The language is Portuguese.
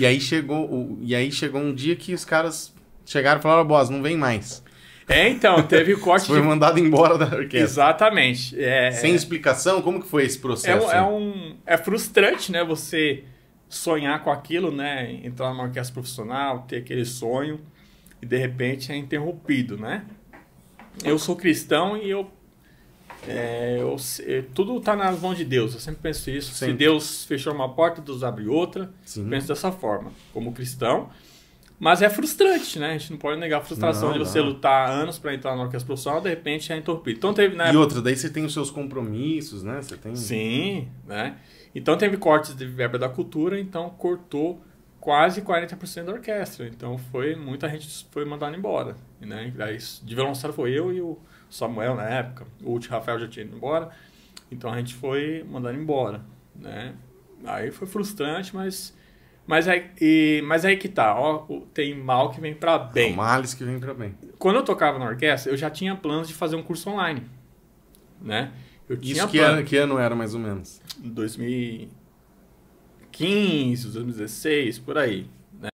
E aí chegou, o- e aí chegou um dia que os caras chegaram e falaram, boss, não vem mais. É, então, teve corte Foi de... mandado embora da orquestra. Exatamente. É, Sem explicação, como que foi esse é, processo? um- é um é frustrante, né? Você sonhar com aquilo, né? Entrar numa orquestra profissional, ter aquele sonho e de repente é interrompido, né? Eu sou cristão e eu, é, eu se- tudo está nas mãos de Deus. Eu sempre penso isso. Se Sempre. Deus fechou uma porta, Deus abre outra. Sim. Penso dessa forma, como cristão. Mas é frustrante, né? A gente não pode negar a frustração Não, de você não. lutar anos para entrar na orquestra profissional, de repente é entorpido. Então teve na E outra, daí você tem os seus compromissos, né? Você tem... Sim, né? Então teve cortes de verba da cultura, então cortou quase 40% da orquestra. Então foi muita gente foi mandada embora, né? Aí, de violoncelo foi eu e o Samuel na época. O último Rafael já tinha ido embora. Então a gente foi mandado embora, né? Aí foi frustrante, mas mas aí, e- mas aí que tá, ó, tem mal que vem pra bem. Males que vem pra bem. Quando eu tocava na orquestra, eu já tinha planos de fazer um curso online, né? Eu tinha Isso que plano- ano, que ano era, mais ou menos? 2015, 2016, por aí.